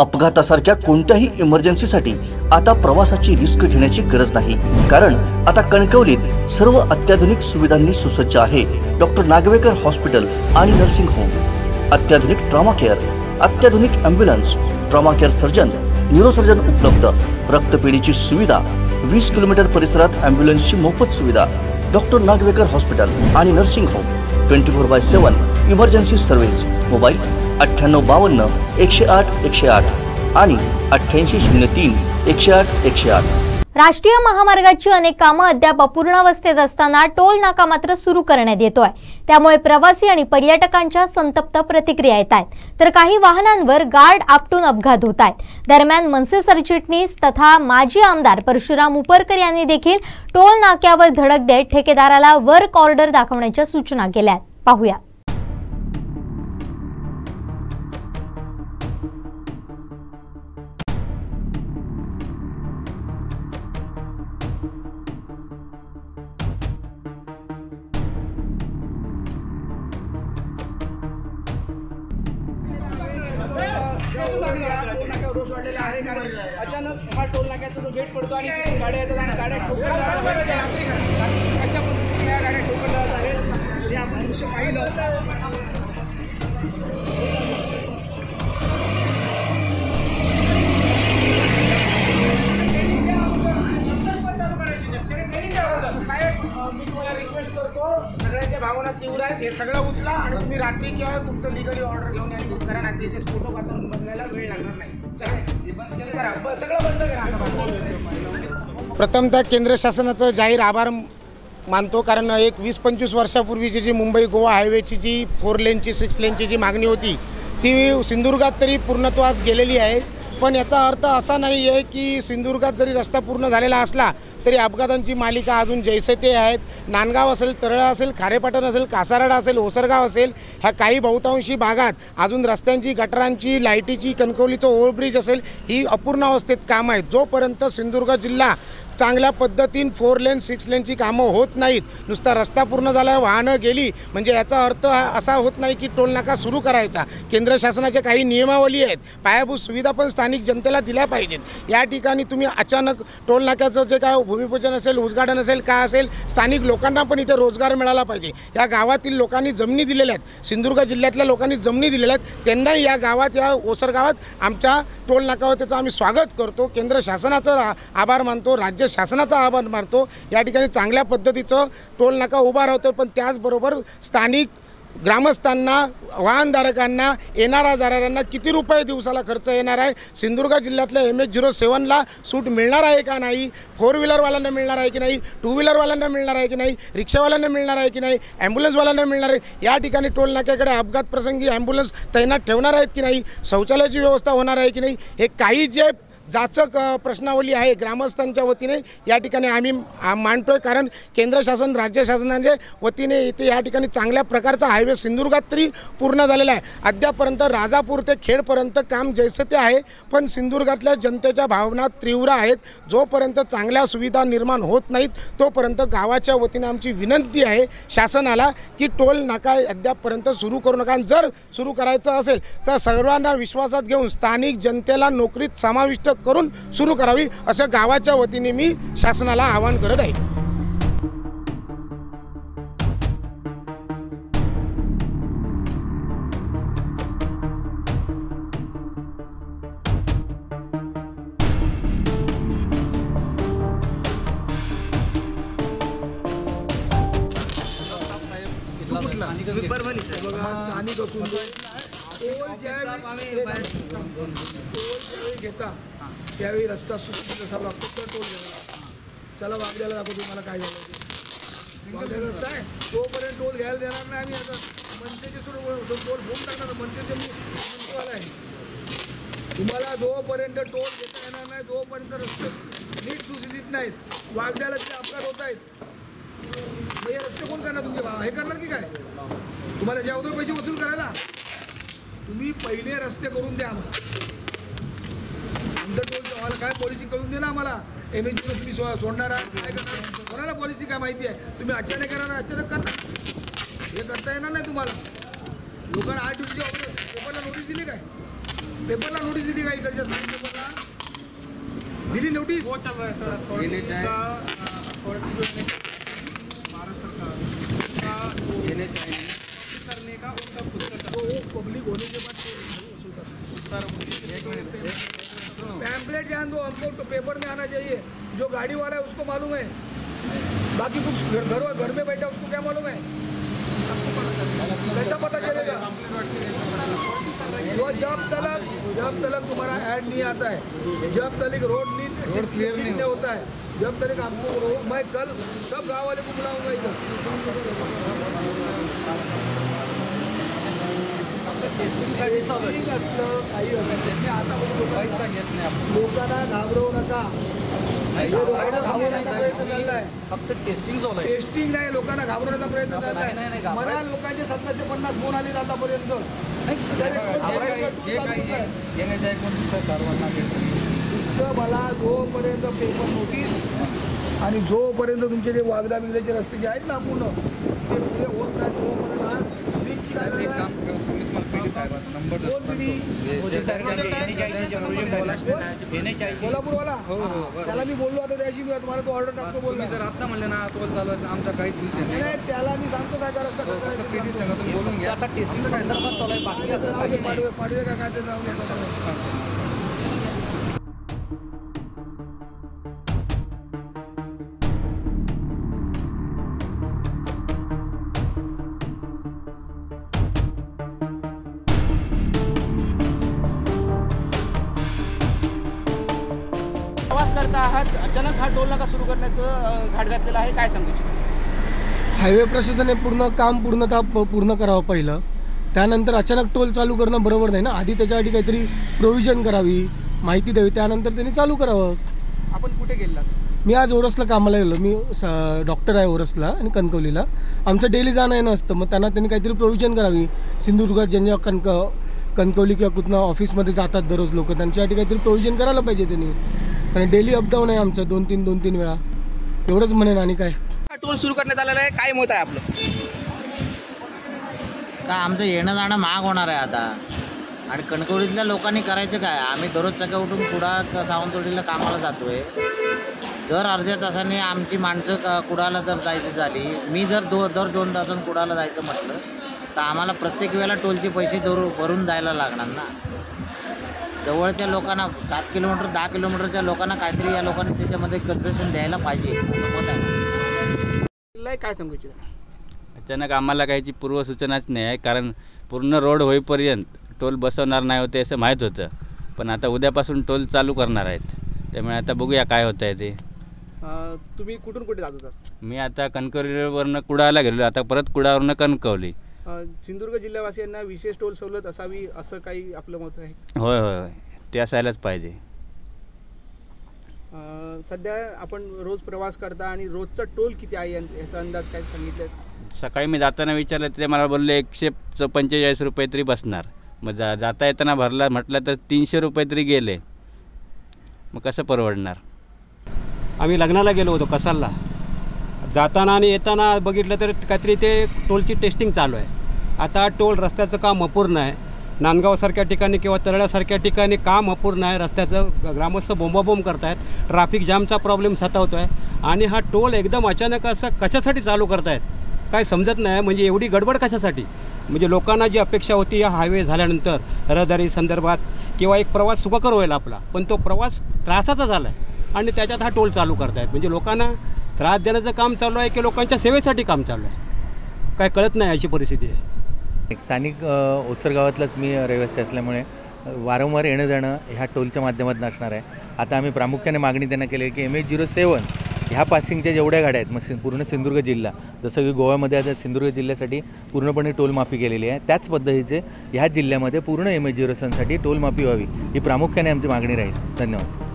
अपघातासारख्या कोणत्याही इमर्जन्सीसाठी आता प्रवासाची रिस्क घेण्याची गरज नाही. कारण आता कणकवलीत सर्व अत्याधुनिक सुविधांनी सुसज्ज आहे डॉक्टर नागवेकर हॉस्पिटल आणि नर्सिंग होम अत्याधुनिक ट्रॉमा केअर अत्याधुनिक ambulance trauma care surgeon neurosurgeon उपलब्ध. रक्तपेढीची सुविधा वीस किलोमीटर परिसरात अँब्युलन्सची मोफत सुविधा डॉक्टर नागवेकर हॉस्पिटल आणि nursing home twenty four by seven emergency service mobile अठ्ठ्याण्णव बावन्न एकशे आठ एकशे आठ आणि अठ्ठ्याऐंशी शून्य तीन एकशे आठ एकशे आठ. राष्ट्रीय महामार्गाची अनेक कामं अद्याप अपूर्णावस्थेत असताना टोल नाका मात्र सुरू करण्यात येतोय. त्यामुळे प्रवासी आणि पर्यटकांच्या संतप्त प्रतिक्रिया येत आहेत. तर काही वाहनांवर गार्ड आपटून अपघात होत आहेत. दरम्यान मनसे सरचिटणीस तथा माजी आमदार परशुराम उपरकर यांनी देखील टोल नाक्यावर धडक देत ठेकेदाराला वर्क ऑर्डर दाखवण्याच्या सूचना केल्या पाहूया. आहेत पाहूया रोष वाढलेला आहे कारण अचानक हा टोल नाक्याचा जो गेट पडतो आणि गाड्या येतात आणि गाड्या ठोकर जातात अशा पद्धतीने या गाड्या ठोकर जात आहेत. हे आपण दृश्य पाहिलं साहेब मी तुम्हाला रिक्वेस्ट करतो सगळ्यांच्या भावना तीव्र आहेत हे सगळं उचला आणि तुम्ही रात्री किंवा तुमचं लिगली ऑर्डर घेऊन या बुक करा नाही तिथे फोटो पाठवून बनवायला वेळ लागणार नाही. करा सगळं बंद करा. प्रथमतः केंद्र शासनाचं जाहीर आभार मानतो कारण एक वीस पंचवीस वर्षापूर्वीची जी मुंबई गोवा हायवेची जी फोर लेनची सिक्स लेनची जी मागणी होती ती सिंधुदुर्गात तरी पूर्णत्वास गेलेली आहे. पण याचा अर्थ असा नाही आहे की सिंधुदुर्गात जरी रस्ता पूर्ण झालेला असला तरी अपघातांची मालिका अजून जैसे ते आहेत. नांदगाव असेल तरळा असेल खारेपाटण असेल कासारडा असेल ओसरगाव असेल ह्या काही बहुतांशी भागात अजून रस्त्यांची गटरांची लाईटीची कणकवलीचं ओव्हरब्रिज असेल ही अपूर्ण अवस्थेत कामं आहेत जोपर्यंत सिंधुदुर्ग जिल्हा चांगल्या पद्धतीनं फोर लेन सिक्स लेनची कामं होत नाहीत. नुसता रस्ता पूर्ण झाला वाहनं गेली म्हणजे याचा अर्थ हा असा होत नाही की टोल नाका सुरू करायचा. केंद्र शासनाच्या काही नियमावली आहेत. पायाभूत सुविधा पण स्थानिक जनतेला दिल्या पाहिजेत. या ठिकाणी तुम्ही अचानक टोल नाक्याचं जे काय भूमिपूजन असेल उद्घाटन असेल काय असेल स्थानिक लोकांना पण इथे रोजगार मिळाला पाहिजे. या गावातील लोकांनी जमिनी दिलेल्या आहेत. सिंधुदुर्ग जिल्ह्यातल्या लोकांनी जमिनी दिलेल्या आहेत. त्यांनाही या गावात या ओसर गावात आमच्या टोल नाकावर त्याचं आम्ही स्वागत करतो. केंद्र शासनाचं आभार मानतो. राज्य शासनाचा आभार मानतो. या ठिकाणी चांगल्या पद्धतीचं टोल नाका उभा राहतो पण त्याचबरोबर स्थानिक ग्रामस्थांना वाहनधारकांना येणाऱ्या जाणाऱ्यांना किती रुपये दिवसाला खर्च येणार आहे? सिंधुदुर्ग जिल्ह्यातल्या एम एच झिरो सेवनला सूट मिळणार आहे का नाही? फोर व्हीलरवाल्यांना मिळणार आहे की नाही? टू व्हीलरवाल्यांना मिळणार आहे की नाही? रिक्षावाल्यांना मिळणार आहे की नाही? ॲम्ब्युलन्सवाल्यांना मिळणार आहे? या ठिकाणी टोल नाक्याकडे अपघात प्रसंगी ॲम्ब्युलन्स तैनात ठेवणार आहेत की नाही? शौचालयाची व्यवस्था होणार आहे की नाही? हे काही जे जाचक प्रश्नावली आहे ग्रामस्थांच्या वतीने. या ठिकाणी आम्ही मांडतो मांडतोय कारण केंद्र शासन राज्य शासनाच्या वतीने इथे या ठिकाणी चांगल्या प्रकारचा हायवे सिंधुदुर्गात तरी पूर्ण झालेला आहे. अद्यापर्यंत राजापूर ते खेडपर्यंत काम जैसे ते आहे पण सिंधुदुर्गातल्या जनतेच्या भावना तीव्र आहेत. जोपर्यंत चांगल्या सुविधा निर्माण होत नाहीत तोपर्यंत गावाच्या वतीने आमची विनंती आहे शासनाला की टोल नाका अद्यापपर्यंत सुरू करू नका. आणि जर सुरू करायचं असेल तर सर्वांना विश्वासात घेऊन स्थानिक जनतेला नोकरीत समाविष्ट करून सुरू करावी असं गावाच्या वतीने मी शासनाला आवाहन करत आहे. स्थानिक असून टोल ज्यावेळी टोल घेता त्यावेळी रस्ता सुटला जसा लागतो तर टोल घ्यायला चला वागद्याला दाखवतो तुम्हाला काय झालं ते. रस्ता आहे. तोपर्यंत टोल घ्यायला देणार नाही आम्ही आता. मनसेचे सुरू टोल फोन टाकणार मनसेचे मनसेवाला आहे. तुम्हाला जोपर्यंत टोल घेता येणार नाही जोपर्यंत रस्ते नीट सुस्थितीत नाहीत. वागद्याला जे अपघात होत आहेत हे रस्ते कोण करणार तुमचे हे करणार की काय? तुम्हाला जे अगोदर पैसे वसूल करायला? तुम्ही पहिले रस्ते करून द्या आम्हाला. आमचं आम्हाला काय पॉलिसी कळून दे ना आम्हाला. एम एच तुम्ही सो सोडणार आहात. काय करणार कोणाला पॉलिसी काय माहिती आहे? तुम्ही अचानक करणार अचानक करणार हे करता येणार नाही तुम्हाला. लोकांना आठ अगोदर पेपरला नोटीस दिली काय? पेपरला नोटीस दिली का इकडच्या पेपरला? दिली नोटीस वो पब्लिक होने के बाद है। पैम्पलेट जान दो हमको तो पेपर में आना चाहिए। जो गाड़ी वाला है उसको मालूम है। बाकी कुछ घर घर घर में बैठा उसको क्या मालूम है? कैसा पता चलेगा? वो जब तक जब तक तुम्हारा ऐड नहीं आता है जब तक रोड नहीं रोड क्लियर नहीं होता है जब तक आपको मैं कल सब गाँव वाले को बुलाऊँगा इधर। असलं काही असलं मी आता पैसा घेत नाही लोकांना घाबरवू नका फक्त टेस्टिंग टेस्टिंग नाही लोकांना घाबरवण्याचा प्रयत्न. मला लोकांचे सत्ताशे पन्नास फोन आले आतापर्यंत. तुमचं मला जोपर्यंत पेपर नोटीस आणि जोपर्यंत तुमचे जे वागदा बिगदाचे रस्ते जे आहेत ना पूर्ण ते पुरे होत नाही तोपर्यंत ना बीचची काय झालं? कोण तुम्ही? कोल्हापूरवाला? त्याला मी बोललो आता त्याशी मी तुम्हाला तो ऑर्डर टाकतो बोलला. जर आता म्हणले ना टोल चालू आहे आमचा काहीच विषय नाही, त्याला मी सांगतो काय करायचं. संघातून बोलून घ्या. आता टेस्टिंग संदर्भात चालू आहे बाकी असं पाडवे पाडवे का काय ते जाऊ आहात अचानक हा टोल नाका सुरू करण्याचं घाट घातलेला आहे. काय सांगू इच्छिता? हायवे प्रशासनाने पूर्ण काम पूर्णतः पूर्ण करावं पहिलं. त्यानंतर अचानक टोल चालू करणं बरोबर नाही ना? आधी त्याच्यासाठी काहीतरी प्रोव्हिजन करावी माहिती द्यावी त्यानंतर त्यांनी चालू करावं. आपण कुठे गेलात मी आज ओरसला कामाला गेलो. मी डॉक्टर आहे ओरसला आणि कणकवलीला. आमचं डेली जाणं येणं असतं. मग त्यांना त्यांनी काहीतरी प्रोव्हिजन करावी. सिंधुदुर्गात ज्यांच्या कणक कणकवली किंवा कुठनं ऑफिसमध्ये जातात दररोज लोक त्यांच्यासाठी काहीतरी प्रोव्हिजन करायला पाहिजे त्यांनी. कारण डेली अपडाऊन आहे आमचं दोन तीन दोन तीन वेळा. एवढंच म्हणेन आणि काय. टोल सुरू करण्यात आलेला आहे. काय मत आहे आपलं? का आमचं येणं जाणं महाग होणार आहे आता. आणि कणकवलीतल्या लोकांनी करायचं काय? आम्ही दररोज सकाळी उठून कुडाळ क- सावंतवाडीला कामाला जातोय. दर अर्ध्या तासाने आमची माणसं क- कुडाळला जर जायची झाली मी जर दो दर दोन तासांनी कुडाळला जायचं म्हटलं तर आम्हाला प्रत्येक वेळेला टोलचे पैसे दर भरून जायला लागणार ना. जवळच्या लोकांना सात किलोमीटर दहा किलोमीटरच्या लोकांना काहीतरी या लोकांनी त्याच्यामध्ये कन्सेशन द्यायला पाहिजे. आहे काय सांगू अचानक आम्हाला काहीची पूर्वसूचनाच नाही आहे कारण पूर्ण रोड होईपर्यंत टोल बसवणार नाही होते असं माहीत होतं. पण आता उद्यापासून टोल चालू करणार आहेत. त्यामुळे आता बघूया काय होतं आहे ते तुम्ही कुठून कुठे जात होतात मी आता कणकवलीवरनं कुडाळला गेलो आता परत कुडावरनं कणकवली. सिंधुदुर्ग जिल्हावासियांना विशेष टोल सवलत असावी असं काही आपलं मत आहे? होय होय होय. ते असायलाच पाहिजे. अ, सध्या आपण रोज प्रवास करता आणि रोजचा टोल किती आहे याचा अंदाज काय सांगितलं सकाळी मी जाताना विचारलं ते मला बोलले एकशे च- पंचेचाळीस रुपये तरी बसणार. मग जा जाता येताना भरला म्हटलं तर तीनशे रुपये तरी गेले. मग कसं परवडणार? आम्ही लग्नाला गेलो होतो कसालला. जाताना आणि येताना बघितलं तर काहीतरी ते टोलची टेस्टिंग चालू आहे. आता टोल रस्त्याचं काम अपूर्ण आहे. नांदगावसारख्या ठिकाणी किंवा तरळ्यासारख्या ठिकाणी काम अपूर्ण आहे. रस्त्याचं ग्रामस्थ बोंबाबोंब करतायत. ट्रॅफिक जामचा प्रॉब्लेम सतावतो आहे आणि हा टोल एकदम अचानक असं कशासाठी चालू करतायत? काय समजत नाही. म्हणजे एवढी गडबड कशासाठी? म्हणजे लोकांना जी अपेक्षा होती या हायवे झाल्यानंतर रहदारी संदर्भात किंवा एक प्रवास सुखकर होईल आपला पण तो प्रवास त्रासाचा झाला आहे आणि त्याच्यात हा टोल चालू करतायत. म्हणजे लोकांना त्रास देण्याचं काम चालू आहे की लोकांच्या सेवेसाठी काम चालू आहे? काय कळत नाही अशी परिस्थिती आहे. एक स्थानिक ओसर गावातलाच मी रहिवासी असल्यामुळे वारंवार येणं जाणं ह्या टोलच्या माध्यमातून असणार आहे. आता आम्ही प्रामुख्याने मागणी त्यांना केली आहे की एम एच झिरो सेवन ह्या पासिंगच्या जेवढ्या गाड्या आहेत मग सि पूर्ण सिंधुदुर्ग जिल्हा जसं की गोव्यामध्ये आता सिंधुदुर्ग जिल्ह्यासाठी पूर्णपणे टोलमाफी केलेली आहे. त्याच पद्धतीचे ह्या जिल्ह्यामध्ये पूर्ण एम एच झिरो सेवनसाठी टोलमाफी व्हावी ही प्रामुख्याने आमची मागणी राहील. धन्यवाद.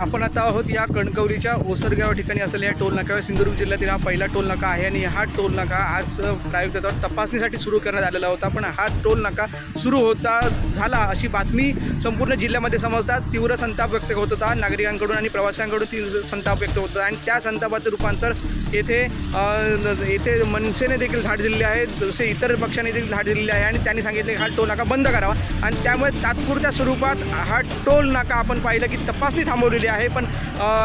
आपण आता आहोत या कणकवलीच्या ओसरगाव ठिकाणी असलेल्या या टोल नाक्यावर. सिंधुदुर्ग जिल्ह्यातील हा पहिला टोल नाका आहे आणि हा टोल नाका आज अ, प्रायोगिक तत्वावर तपासणीसाठी सुरू करण्यात आलेला होता. पण हा टोल नाका सुरू होता झाला अशी बातमी संपूर्ण जिल्ह्यामध्ये समजतात. तीव्र संताप व्यक्त होत होता. नागरिकांकडून आणि प्रवाशांकडून तीव्र संताप व्यक्त होत होता. आणि त्या संतापाचं रूपांतर येथे येथे मनसेने देखील धाड दिलेली आहे. जसे इतर पक्षांनी देखील धाड दिलेली आहे. आणि त्यांनी सांगितले की हा टोल नाका बंद करावा. आणि त्यामुळे तात्पुरत्या स्वरूपात हा टोल नाका आपण पाहिलं की तपासणी थांबवलेली आहे पण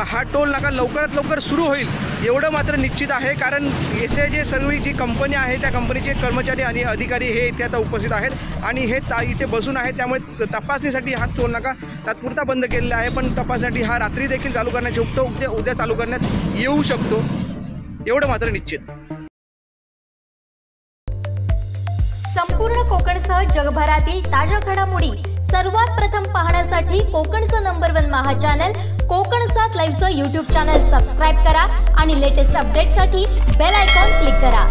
हा टोल नाका लवकरात लवकर सुरू होईल एवढं मात्र निश्चित आहे. कारण येथे जे सर्व जी कंपनी आहे त्या कंपनीचे कर्मचारी आणि अधिकारी हे इथे आता उपस्थित आहेत आणि हे ता इथे बसून आहेत. त्यामुळे तपासणीसाठी हा टोल नाका तात्पुरता बंद केलेला आहे पण तपासण्यासाठी हा रात्री देखील चालू करण्यात शकतो उद्या उद्या चालू करण्यात येऊ शकतो. एवढं मात्र निश्चित. संपूर्ण कोकणसह जगभरातील ताज्या घडामोडी सर्वात प्रथम पाहण्यासाठी कोकणचं नंबर वन महा चॅनल कोकण सात लाईव्हचं यूट्यूब चॅनल सबस्क्राईब करा आणि लेटेस्ट अपडेटसाठी बेल आयकॉन क्लिक करा.